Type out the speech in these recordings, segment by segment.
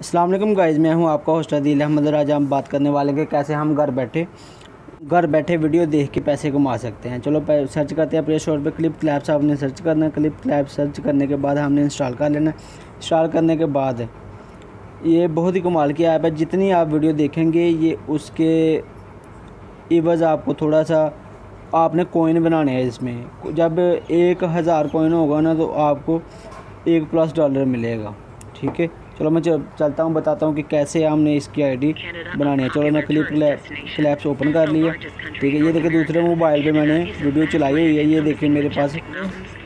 Aslam guys मैं हूँ आपका होस्ट अदील अहमद आज हम बात करने वाले हैं कैसे हम घर बैठे घर बैठे वीडियो देख के पैसे कमा सकते हैं। चलो सर्च करते हैं प्ले स्टोर पर क्लिप क्लैप्स आपने सर्च करना क्लिप क्लैप सर्च करने के बाद हमने इंस्टॉल कर लेना इंस्टॉल करने के बाद ये बहुत ही कमाल की ऐप है। जितनी आप वीडियो देखेंगे, ये उसके इवज़ आपको थोड़ा सा आपने कोइन बनाने हैं इसमें। जब एक हज़ार कोइन होगा ना तो आपको एक प्लस डॉलर मिलेगा। ठीक है? चलो मैं चलता हूँ बताता हूँ कि कैसे हमने इसकी आईडी बनानी है। चलो मैं क्लिप क्लैप्स ओपन कर लिया ठीक है ये देखिए दूसरे मोबाइल पे मैंने वीडियो चलाई हुई है। ये देखिए मेरे पास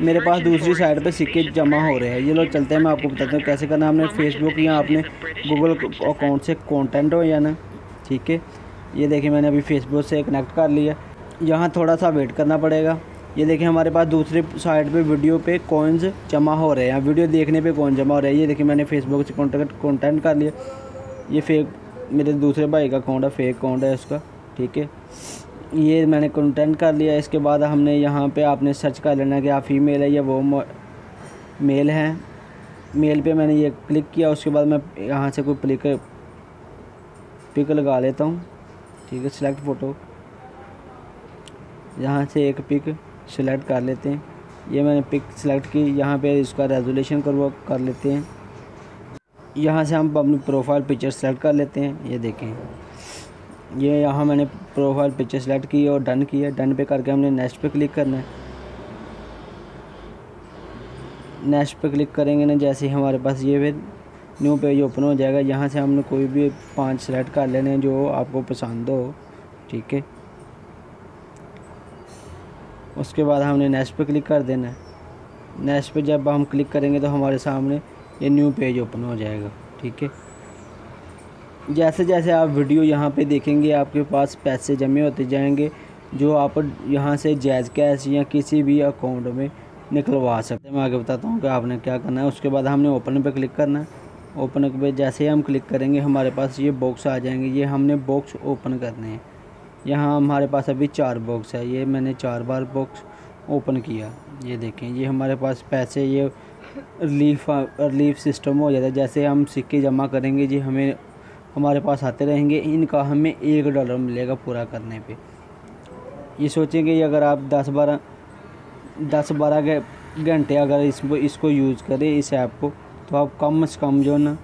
मेरे पास दूसरी साइड पे सिक्के जमा हो रहे हैं। ये लोग चलते हैं मैं आपको बताता हूँ कैसे करना हमने फेसबुक या आपने गूगल अकाउंट से कॉन्टेंट हो या ना। ठीक है ये देखिए मैंने अभी फेसबुक से कनेक्ट कर लिया यहाँ थोड़ा सा वेट करना पड़ेगा। ये देखिए हमारे पास दूसरे साइड पे वीडियो पे कॉइन्स जमा हो रहे हैं। वीडियो देखने पे कॉइन जमा हो रहे हैं। ये देखिए मैंने फेसबुक से कॉन्टेक्ट कॉन्टेंट कर लिया। ये फेक मेरे दूसरे भाई का अकाउंट है फेक अकाउंट है उसका ठीक है? ये मैंने कंटेंट कर लिया। इसके बाद हमने यहाँ पे आपने सर्च कर लेना कि आप फीमेल है या वो मेल है। मेल पे मैंने ये क्लिक किया। उसके बाद मैं यहाँ से कोई पिक पिक लगा लेता हूँ। ठीक है सिलेक्ट फ़ोटो यहाँ से एक पिक सेलेक्ट कर लेते हैं। ये मैंने पिक सेलेक्ट की, यहाँ पे इसका रेजोल्यूशन करवा कर लेते हैं। यहाँ से हम अपनी प्रोफ़ाइल पिक्चर सेलेक्ट कर लेते हैं। ये देखें। ये यहाँ मैंने प्रोफ़ाइल पिक्चर सेलेक्ट की और डन किया डन पे करके हमने नेक्स्ट पे क्लिक करना है। नेक्स्ट पे क्लिक करेंगे ना, जैसे ही हमारे पास ये फिर न्यू पेज ओपन हो जाएगा। यहाँ से हमने कोई भी पाँच सेलेक्ट कर लेने जो आपको पसंद हो। ठीक है। उसके बाद हमने नेक्स्ट पे क्लिक कर देना है। नेक्स्ट पे जब हम क्लिक करेंगे तो हमारे सामने ये न्यू पेज ओपन हो जाएगा, ठीक है? जैसे जैसे आप वीडियो यहाँ पे देखेंगे, आपके पास पैसे जमे होते जाएँगे, जो आप यहाँ से जैज़ कैश या किसी भी अकाउंट में निकलवा सकते हैं। मैं आगे बताता हूँ कि आपने क्या करना है। उसके बाद हमने ओपन पे क्लिक करना है। ओपन पे जैसे ही हम क्लिक करेंगे, हमारे पास ये बॉक्स आ जाएँगे। ये हमने बॉक्स ओपन करने हैं। यहाँ हमारे पास अभी चार बॉक्स है। ये मैंने चार बार बॉक्स ओपन किया। ये देखें, ये हमारे पास पैसे, ये रिलीफ रिलीफ सिस्टम हो जाता है। जैसे हम सिक्के जमा करेंगे, जी हमें, हमारे पास आते रहेंगे, इनका हमें एक डॉलर मिलेगा पूरा करने पे। ये सोचेंगे अगर आप दस बारह दस बारह घंटे अगर इसको इसको यूज़ करें, इस ऐप को तो आप कम से कम जो ना,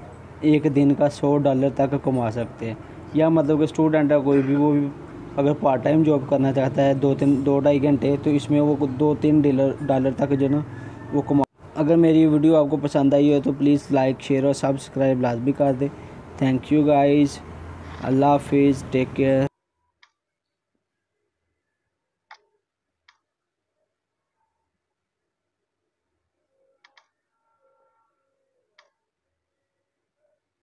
एक दिन का सौ डॉलर तक कमा सकते हैं। या मतलब कि स्टूडेंट है, कोई भी, वो भी अगर पार्ट टाइम जॉब करना चाहता है, दो तीन, दो ढाई घंटे तो इसमें वो दो तीन डीलर डॉलर तक जो ना, वो कमा अगर मेरी वीडियो आपको पसंद आई हो तो प्लीज़ लाइक शेयर और सब्सक्राइब लाजमी कर दें। थैंक यू गाइज़ अल्लाह हाफिज़. Take care